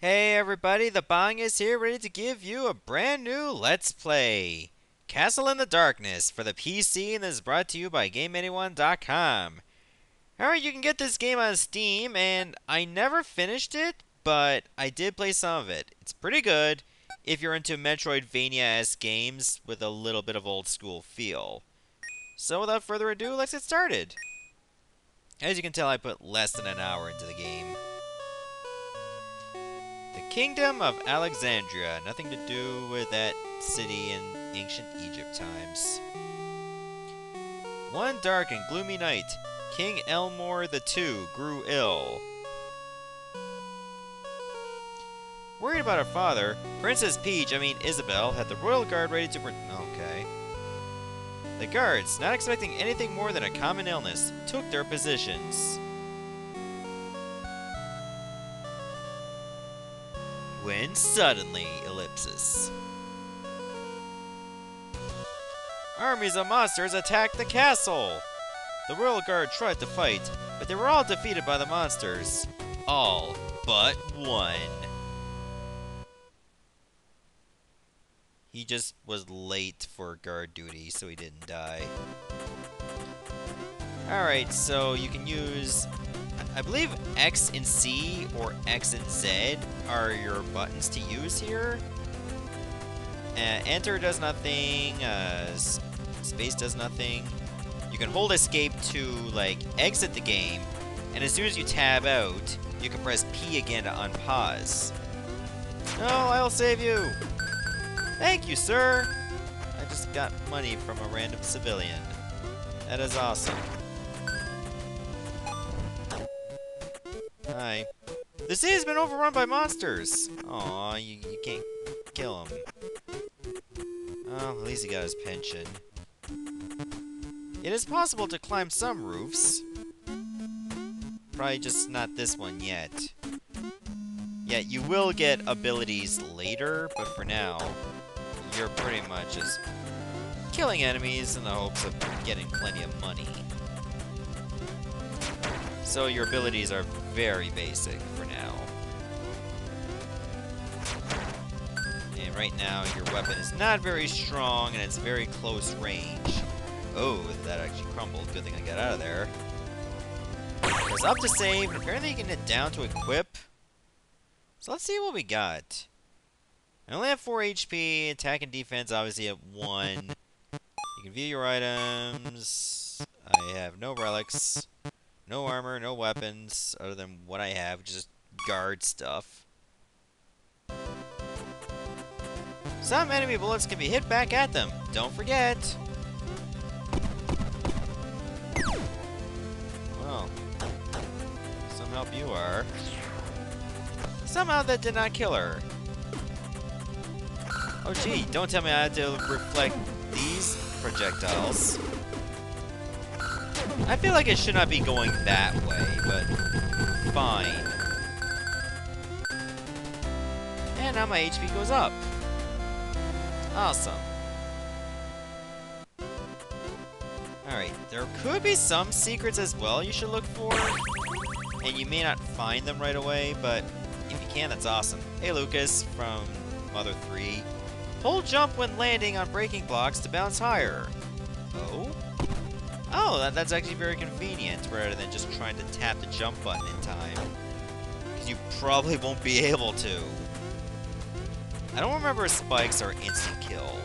Hey everybody, the Bong is here ready to give you a brand new Let's Play. Castle in the Darkness for the PC and this is brought to you by GameAnyone.com. Alright, you can get this game on Steam and I never finished it, but I did play some of it. It's pretty good if you're into Metroidvania-esque games with a little bit of old school feel. So without further ado, let's get started. As you can tell, I put less than an hour into the game. Kingdom of Alexandria. Nothing to do with that city in ancient Egypt times. One dark and gloomy night, King Elmore the II grew ill. Worried about her father, Princess Peach, I mean Isabelle, had the royal guard ready to... Okay. The guards, not expecting anything more than a common illness, took their positions. When suddenly, ellipsis. Armies of monsters attacked the castle! The royal guard tried to fight, but they were all defeated by the monsters. All but one. He just was late for guard duty, so he didn't die. Alright, so you can use... I believe X and C or X and Z are your buttons to use here. Uh, enter does nothing, uh, space does nothing. You can hold escape to, like, exit the game, and as soon as you tab out, you can press P again to unpause. No, I'll save you! Thank you, sir! I just got money from a random civilian. That is awesome. Hi. The city has been overrun by monsters! Aw, you, you can't kill him. Well, oh, at least he got his pension. It is possible to climb some roofs. Probably just not this one yet. Yeah, you will get abilities later, but for now, you're pretty much just killing enemies in the hopes of getting plenty of money. So your abilities are very basic for now. And right now your weapon is not very strong and it's very close range. Oh, that actually crumbled. Good thing I got out of there. It's up to save, and apparently you can hit down to equip. So let's see what we got. I only have 4 HP, attack and defense obviously at 1. you can view your items. I have no relics, no armor, no weapons, other than what I have, just guard stuff. Some enemy bullets can be hit back at them. Don't forget. Well, some help you are. Somehow that did not kill her. Oh gee, don't tell me I had to reflect these projectiles. I feel like it should not be going that way, but fine. And now my HP goes up. Awesome. Alright, there could be some secrets as well you should look for. And you may not find them right away, but if you can, that's awesome. Hey Lucas from Mother 3. Hold jump when landing on breaking blocks to bounce higher. Oh? That, that's actually very convenient rather than just trying to tap the jump button in time. Because you probably won't be able to. I don't remember if spikes are instant kill.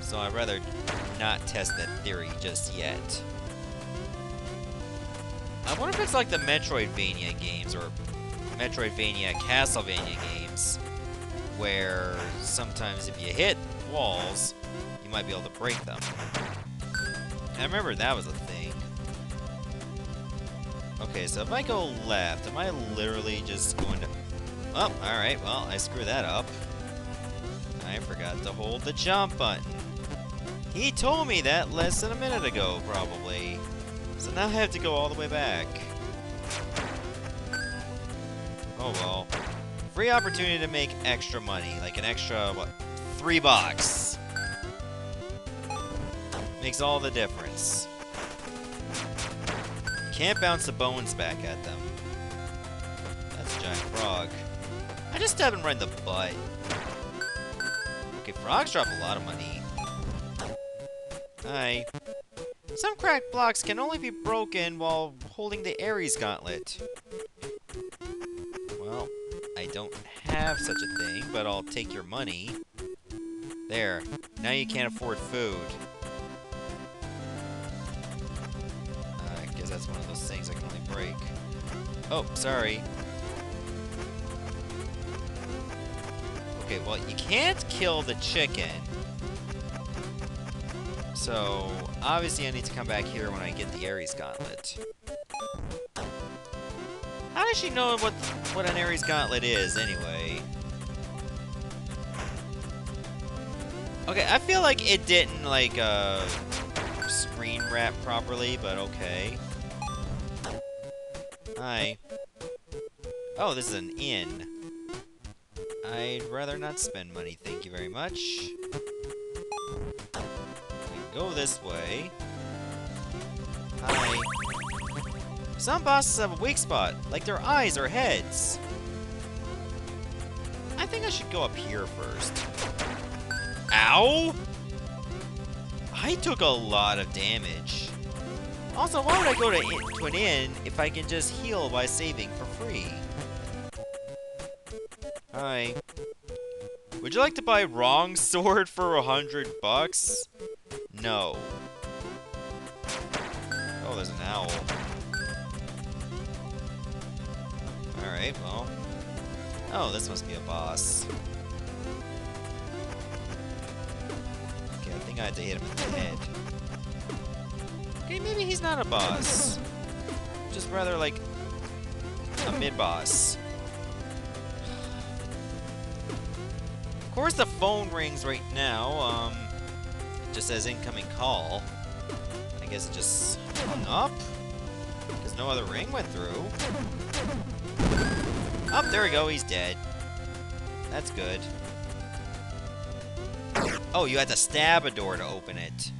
So I'd rather not test that theory just yet. I wonder if it's like the Metroidvania games or Metroidvania Castlevania games where sometimes if you hit walls, you might be able to break them. I remember that was a thing. Okay, so if I go left, am I literally just going to... Oh, alright, well, I screw that up. I forgot to hold the jump button. He told me that less than a minute ago, probably. So now I have to go all the way back. Oh well. Free opportunity to make extra money, like an extra, what, three bucks. Makes all the difference. Can't bounce the bones back at them. That's a giant frog. I just stabbed him right in the butt. Okay, frogs drop a lot of money. Hi. Some cracked blocks can only be broken while holding the Ares Gauntlet. Well, I don't have such a thing, but I'll take your money. There. Now you can't afford food. Oh, sorry. Okay, well, you can't kill the chicken. So, obviously I need to come back here when I get the Ares Gauntlet. How does she know what what an Ares Gauntlet is, anyway? Okay, I feel like it didn't, like, uh, screen wrap properly, but okay. Hi. Oh, this is an inn. I'd rather not spend money, thank you very much. Go this way. Hi. Some bosses have a weak spot, like their eyes or heads. I think I should go up here first. Ow! I took a lot of damage. Also, why would I go to, to an inn if I can just heal by saving for free? Hi. Would you like to buy wrong sword for a hundred bucks? No. Oh, there's an owl. Alright, well. Oh, this must be a boss. Okay, I think I had to hit him in the head. Okay, maybe he's not a boss. Just rather like a mid-boss. Of course the phone rings right now, um, just says incoming call. I guess it just hung up? Because no other ring went through. Oh, there we go, he's dead. That's good. Oh, you had to stab a door to open it.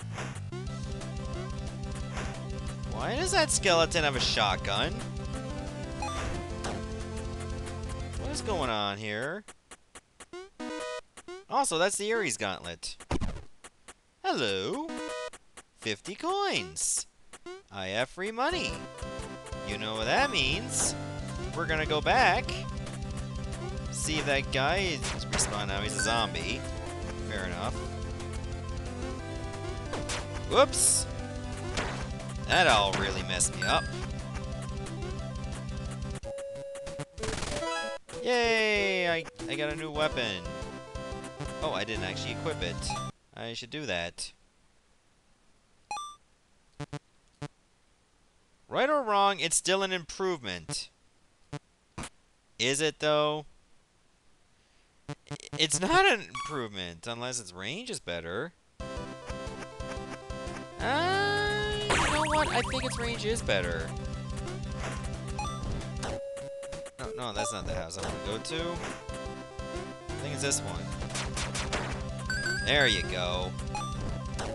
Why does that skeleton have a shotgun? What is going on here? Also, that's the Ares Gauntlet. Hello? 50 coins. I have free money. You know what that means. We're gonna go back. See if that guy is respawned now. He's a zombie. Fair enough. Whoops! That all really messed me up. Yay! I, I got a new weapon. Oh, I didn't actually equip it. I should do that. Right or wrong, it's still an improvement. Is it, though? It's not an improvement, unless its range is better. I think its range is better. No, no, that's not the house I want to go to. I think it's this one. There you go.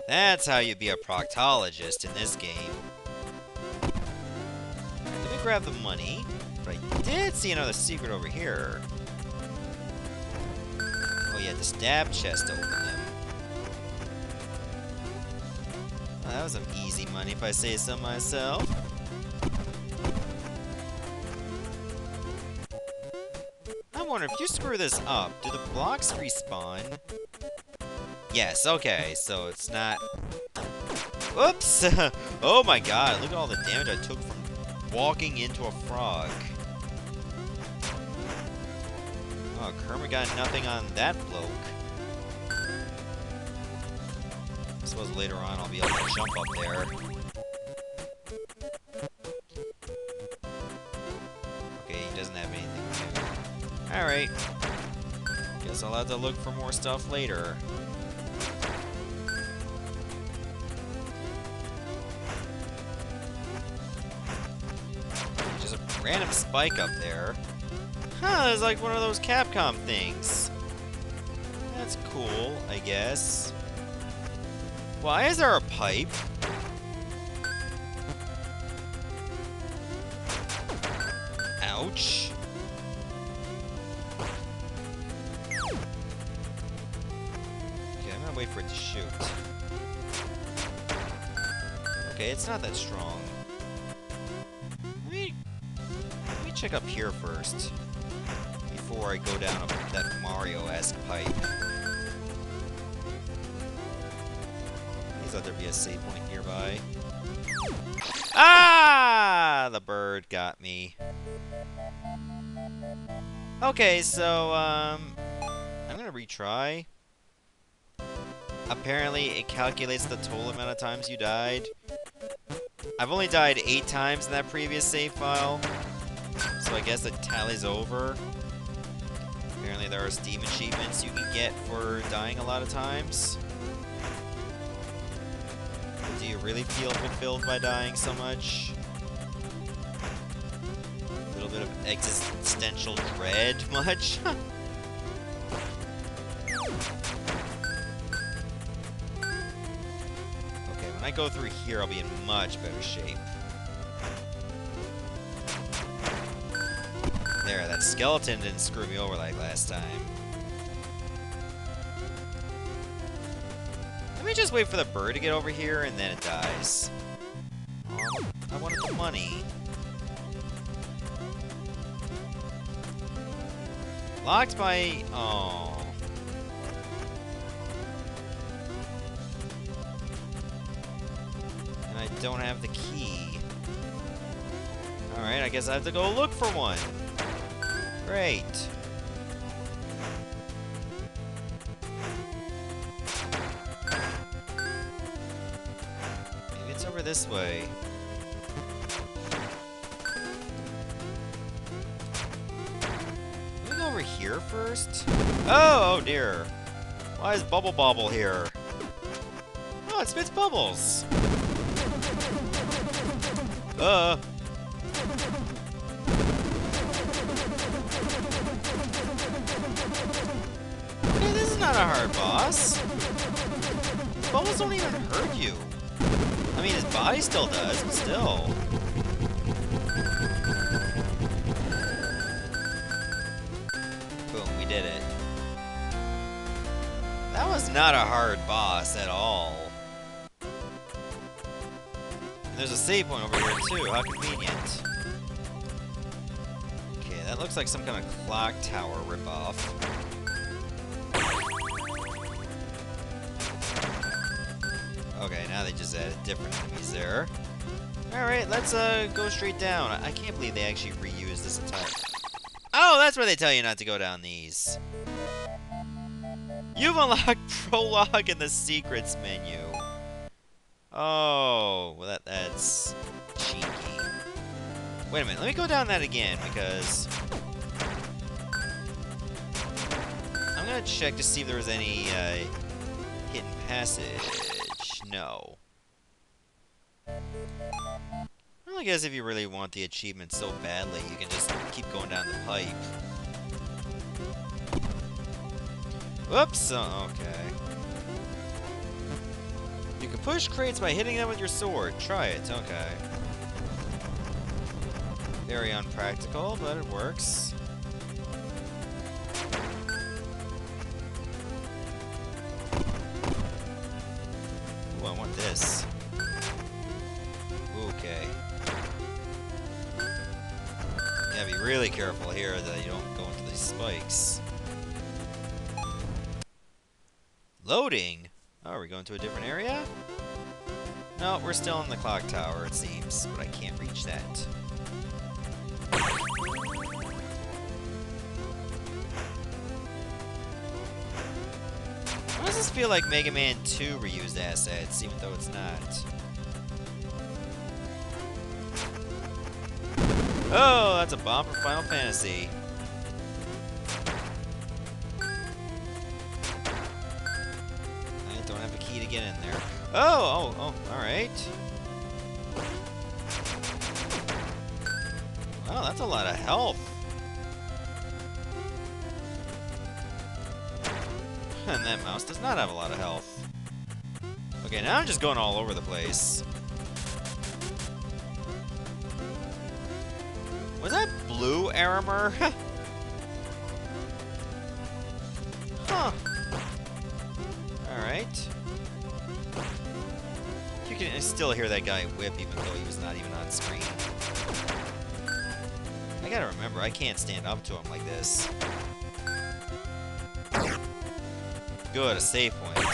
That's how you be a proctologist in this game. Let me grab the money. But I did see another secret over here. Oh, yeah, the stab chest open that was some easy money if I say so myself. I wonder if you screw this up, do the blocks respawn? Yes, okay, so it's not... Oops! oh my god, look at all the damage I took from walking into a frog. Oh, Kermit got nothing on that bloke. Suppose later on I'll be able to jump up there. Okay, he doesn't have anything. Alright. Guess I'll have to look for more stuff later. Just a random spike up there. Huh, it's like one of those Capcom things. That's cool, I guess. Why is there a pipe? Ouch. Okay, I'm gonna wait for it to shoot. Okay, it's not that strong. Let me, let me check up here first. Before I go down that Mario-esque pipe. Let there be a save point nearby. Ah! The bird got me. Okay, so, um... I'm gonna retry. Apparently, it calculates the total amount of times you died. I've only died eight times in that previous save file. So I guess it tallies over. Apparently there are Steam achievements you can get for dying a lot of times. Do you really feel fulfilled by dying so much? A little bit of existential dread much? okay, when I go through here, I'll be in much better shape. There, that skeleton didn't screw me over like last time. Let me just wait for the bird to get over here, and then it dies. I wanted the money. Locked by... Oh. And I don't have the key. Alright, I guess I have to go look for one. Great. This way. Let me go over here first. Oh, oh dear. Why is Bubble Bobble here? Oh, it spits bubbles. Uh. Okay, this is not a hard boss. Bubbles don't even hurt you. I mean, his body still does, but still. Boom, we did it. That was not a hard boss at all. And there's a save point over here too, how convenient. Okay, that looks like some kind of clock tower ripoff. Okay, now they just added different enemies there. Alright, let's uh go straight down. I can't believe they actually reused this entire... Oh, that's where they tell you not to go down these. You've unlocked Prologue in the Secrets menu. Oh, well that that's cheeky. Wait a minute, let me go down that again, because... I'm gonna check to see if there was any, uh, hidden passage. No. Well, I guess if you really want the achievement so badly, you can just keep going down the pipe. Whoops, oh, okay. You can push crates by hitting them with your sword. Try it, okay. Very unpractical, but it works. This. Okay. Gotta be really careful here that you don't go into these spikes. Loading? Oh, are we going to a different area? No, we're still in the clock tower, it seems, but I can't reach that. Feel like Mega Man 2 reused assets, even though it's not? Oh, that's a bomb for Final Fantasy. I don't have a key to get in there. Oh, oh, oh, alright. Wow, that's a lot of health. That mouse does not have a lot of health. Okay, now I'm just going all over the place. Was that blue Arremer? huh. Alright. You can still hear that guy whip even though he was not even on screen. I gotta remember, I can't stand up to him like this. Good, a save point.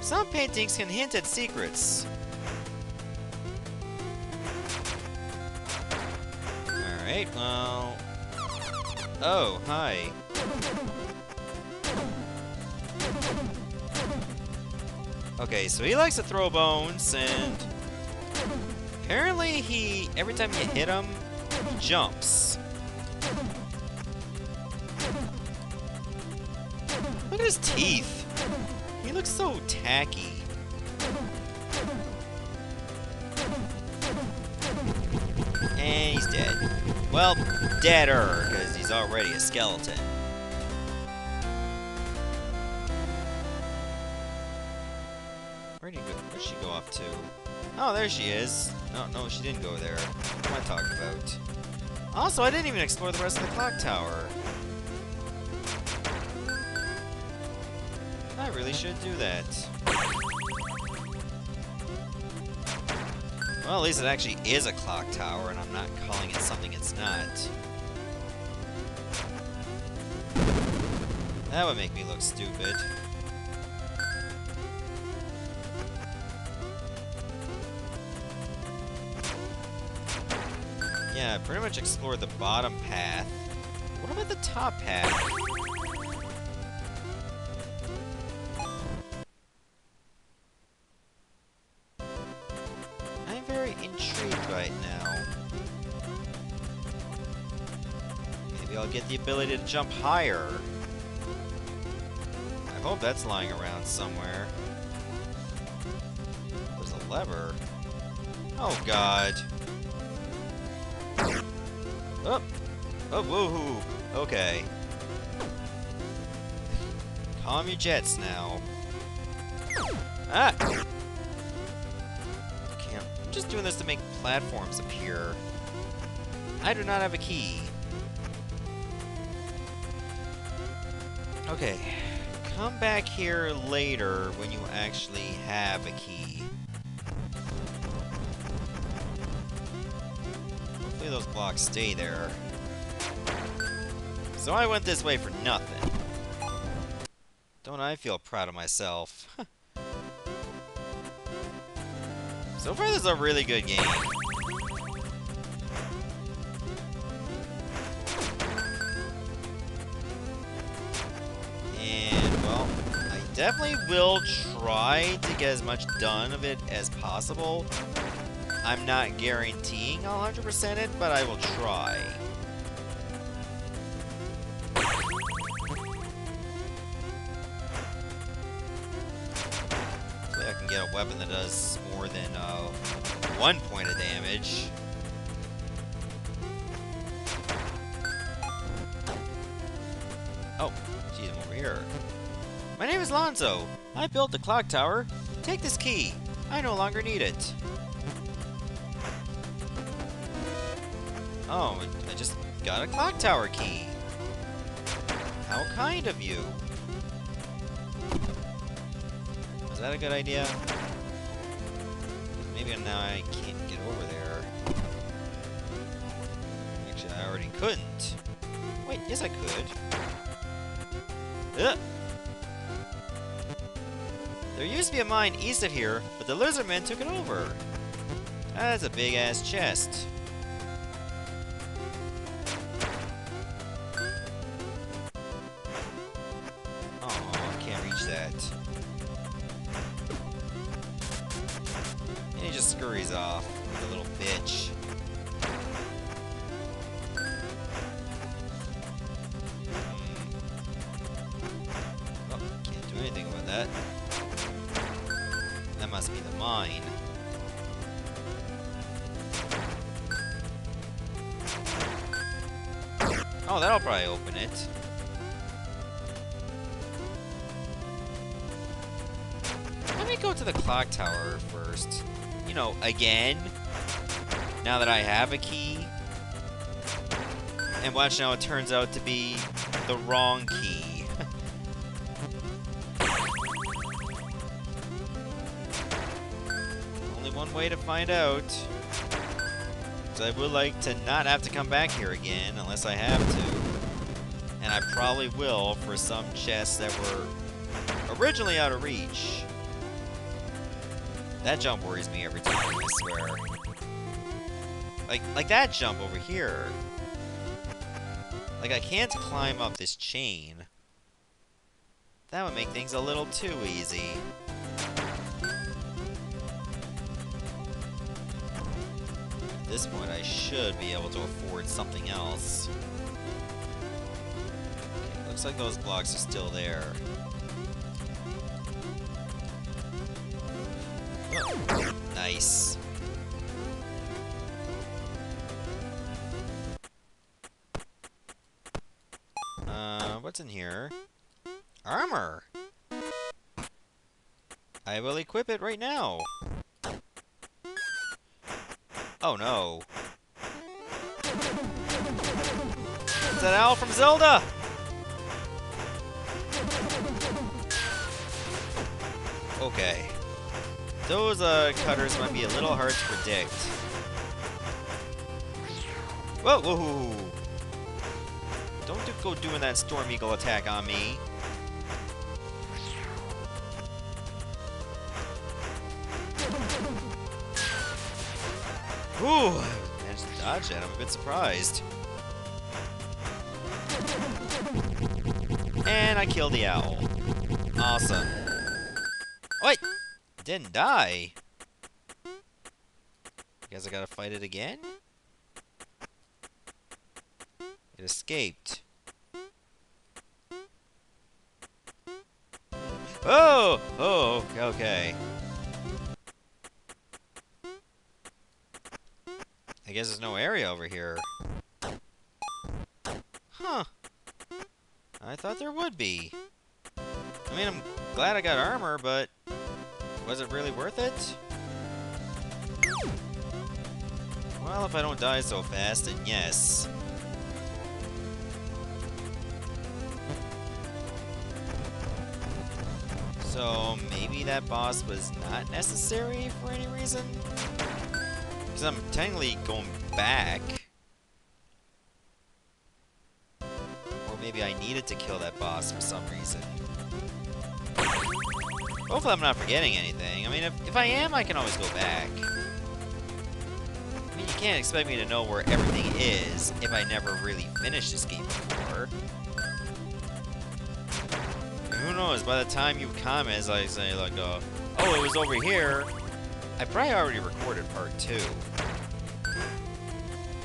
Some paintings can hint at secrets. Alright, well... Oh, hi. Okay, so he likes to throw bones, and... Apparently he... Every time you hit him, he jumps. Teeth. He looks so tacky. And he's dead. Well, deader, because he's already a skeleton. Where'd, he go? Where'd she go off to? Oh, there she is. No, no, she didn't go there. What am I talking about? Also, I didn't even explore the rest of the clock tower. Really should do that. Well, at least it actually is a clock tower, and I'm not calling it something it's not. That would make me look stupid. Yeah, I pretty much explored the bottom path. What about the top path? Very intrigued right now. Maybe I'll get the ability to jump higher. I hope that's lying around somewhere. There's a lever. Oh god. Oh! Oh, woohoo! Okay. Calm your jets now. Ah! Just doing this to make platforms appear. I do not have a key. Okay. Come back here later when you actually have a key. Hopefully those blocks stay there. So I went this way for nothing. Don't I feel proud of myself? so far this is a really good game. And, well, I definitely will try to get as much done of it as possible. I'm not guaranteeing I'll 100% it, but I will try. One point of damage. Oh, geez, I'm over here. My name is Lonzo. I built the clock tower. Take this key. I no longer need it. Oh, I just got a clock tower key. How kind of you. Was that a good idea? Maybe now I can't get over there. Actually, I already couldn't. Wait, yes I could. Ugh. There used to be a mine east of here, but the lizardmen took it over. That's a big-ass chest. Oh, I can't reach that. Scurries off like little bitch. Oh, can't do anything about that. That must be the mine. Oh, that'll probably open it. Let me go to the clock tower first. You know, again. Now that I have a key. And watch now it turns out to be the wrong key. Only one way to find out. So I would like to not have to come back here again unless I have to. And I probably will for some chests that were originally out of reach. That jump worries me every time, I swear. Like, like that jump over here. Like, I can't climb up this chain. That would make things a little too easy. At this point, I should be able to afford something else. Okay, looks like those blocks are still there. Nice. Uh, what's in here? Armor! I will equip it right now. Oh no. Is that Owl from Zelda? Okay. Those uh, cutters might be a little hard to predict. Whoa, whoa, whoa. Don't do, go doing that Storm Eagle attack on me. Ooh, managed to dodge it. I'm a bit surprised. And I killed the owl. Awesome. Didn't die. Guess I gotta fight it again? It escaped. Oh! Oh, okay. I guess there's no area over here. Huh. I thought there would be. I mean, I'm glad I got armor, but was it really worth it? Well, if I don't die so fast, then yes. So maybe that boss was not necessary for any reason? Because I'm technically going back. Or maybe I needed to kill that boss for some reason. Hopefully I'm not forgetting anything. I mean, if, if I am, I can always go back. I mean, you can't expect me to know where everything is if I never really finished this game before. Who knows, by the time you comment, as I say, like, uh, oh, it was over here, I probably already recorded part two.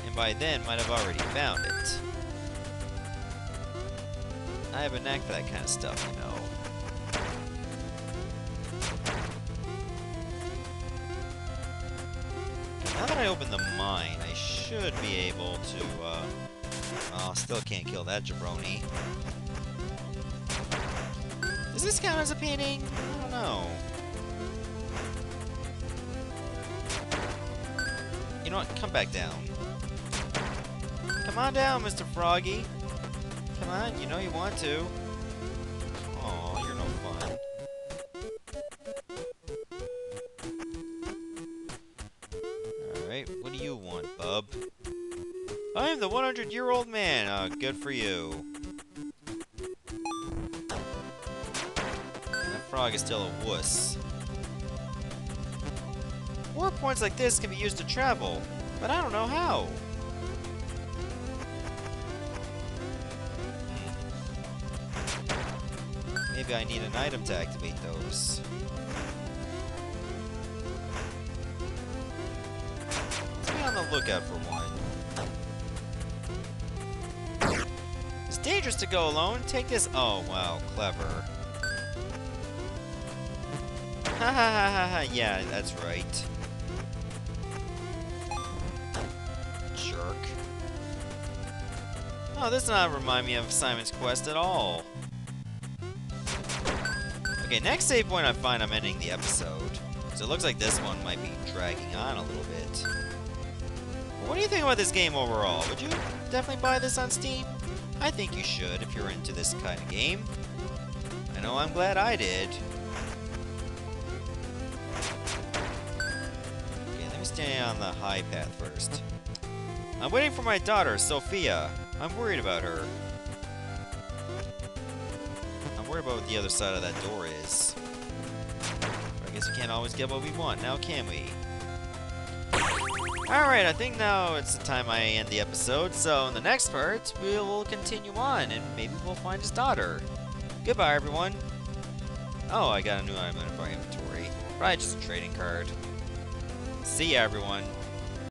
And by then, might have already found it. I have a knack for that kind of stuff, you know. Now that I open the mine, I should be able to, uh... Oh, still can't kill that jabroni. Does this count as a painting? I don't know. You know what? Come back down. Come on down, Mr. Froggy. Come on, you know you want to. 100 year old man. Uh, good for you. That frog is still a wuss. Warp points like this can be used to travel, but I don't know how. Maybe I need an item to activate those. Let's be on the lookout for one. Dangerous to go alone. Take this. Oh, wow. Clever. Ha ha ha ha ha. Yeah, that's right. Jerk. Oh, this does not remind me of Simon's Quest at all. Okay, next save point I find I'm ending the episode. So it looks like this one might be dragging on a little bit. What do you think about this game overall? Would you definitely buy this on Steam? I think you should if you're into this kind of game. I know I'm glad I did. Okay, let me stay on the high path first. I'm waiting for my daughter, Sophia. I'm worried about her. I'm worried about what the other side of that door is. I guess we can't always get what we want, now can we? Alright, I think now it's the time I end the episode, so in the next part, we'll continue on, and maybe we'll find his daughter. Goodbye, everyone. Oh, I got a new item in my inventory. Probably just a trading card. See ya, everyone.